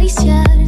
acariciar.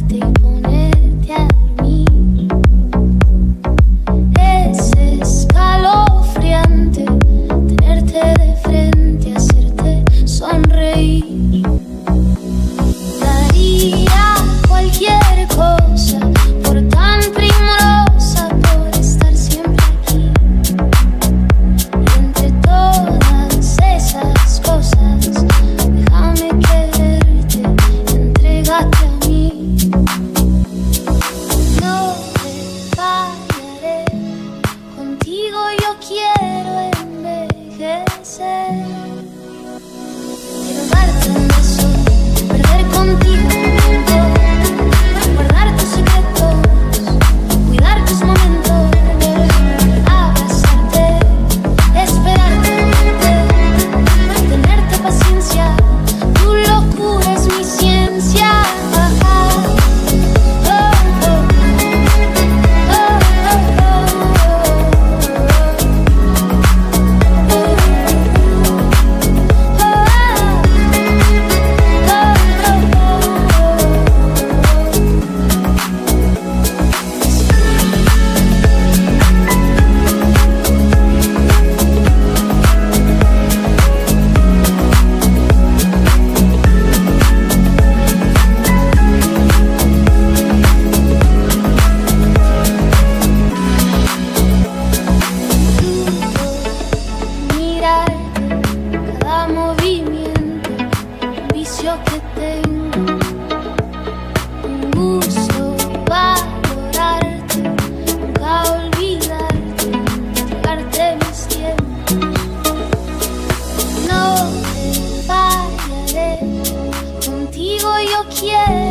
yeah